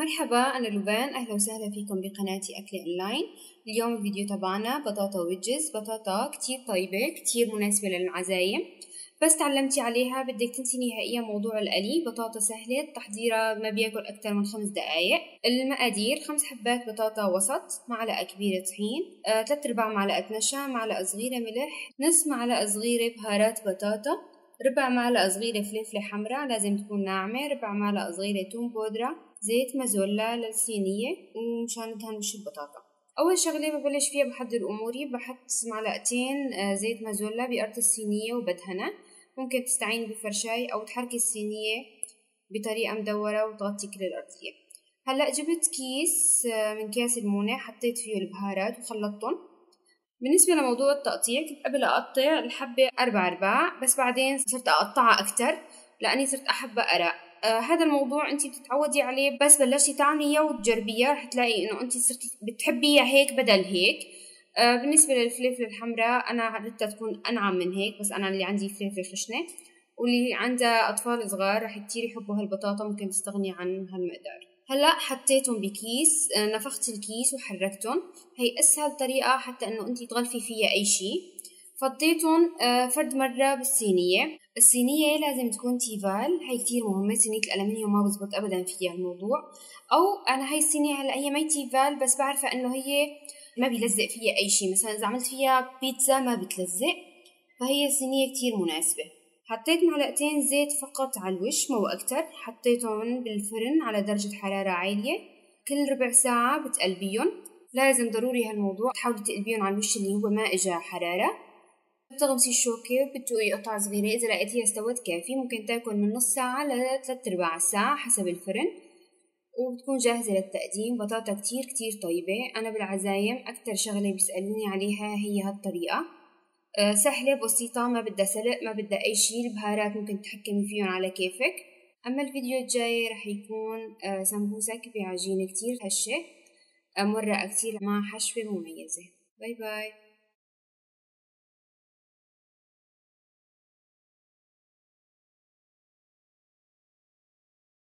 مرحبا أنا لبان أهلا وسهلا فيكم بقناتي أكلة أونلاين. اليوم الفيديو تبعنا بطاطا ويدجز بطاطا كتير طيبة كتير مناسبة للعزايم. بس تعلمتي عليها بدك تنسي نهائيا موضوع القلي. بطاطا سهلة تحضيرها ما بياكل أكثر من خمس دقايق. المقادير خمس حبات بطاطا وسط معلقة كبيرة طحين آه، ثلاث أرباع معلقة نشا معلقة صغيرة ملح نص معلقة صغيرة بهارات بطاطا ربع معلقة صغيرة فلفلة حمراء لازم تكون ناعمة ربع معلقة صغيرة توم بودرة. زيت مازولا للصينية ومشان ندهن البطاطا أول شغلة ببلش فيها بحضر أموري بحط معلقتين آه، زيت مازولا بأرض الصينية وبدهنها. ممكن تستعيني بفرشاي أو تحركي الصينية بطريقة مدورة وتغطي كل الأرضية. هلأ جبت كيس آه، من كيس المونة حطيت فيه البهارات وخلطتهم. بالنسبة لموضوع التقطيع كنت قبل أقطع الحبة أربع أرباع بس بعدين صرت أقطعها أكتر لأني صرت أحبها أرق. آه هذا الموضوع انت بتتعودي عليه بس بلشتي تعمليه وتجربيه رح تلاقي انه انت صرتي بتحبيها هيك بدل هيك. آه بالنسبة للفلفل الحمراء أنا عدتها تكون أنعم من هيك بس أنا اللي عندي فلفل خشنة واللي عندها أطفال صغار رح كتير يحبوا هالبطاطا ممكن تستغني عن هالمقدار. هلأ حطيتهم بكيس آه، نفخت الكيس وحركتهم. هي أسهل طريقة حتى إنه انت تغلفي فيها أي شيء فضيتهم آه، فرد مرة بالصينية. الصينية لازم تكون تيفال. هي كتير مهمة صينية الألمنيوم ما بزبط أبدا فيها الموضوع. أو أنا هاي الصينية هلأ هي ما تيفال بس بعرفة إنه هي ما بيلزق فيها أي شيء مثلا إذا عملت فيها بيتزا ما بتلزق. فهي الصينية كتير مناسبة. حطيت معلقتين زيت فقط على الوش مو أكتر. حطيتهم بالفرن على درجة حرارة عالية. كل ربع ساعة بتقلبيهم. لازم ضروري هالموضوع تحاولي تقلبيهم على الوش اللي هو ما إجا حرارة. بتغمسي الشوكة وبتدوقي قطع صغيرة إذا لقيتيها استوت كافي. ممكن تأكل من نص ساعة لثلاث أرباع ساعة حسب الفرن. وبتكون جاهزة للتقديم. بطاطا كتير كتير طيبة. أنا بالعزايم أكتر شغلة بيسألوني عليها هي هالطريقة. أه سهلة بسيطة. ما بدها سلق ما بدها أي شي. البهارات ممكن تحكمي فيهم على كيفك. أما الفيديو الجاي رح يكون أه سمبوسك بعجينة كتير هشة. أه مرة كتير مع حشوة مميزة. bye bye.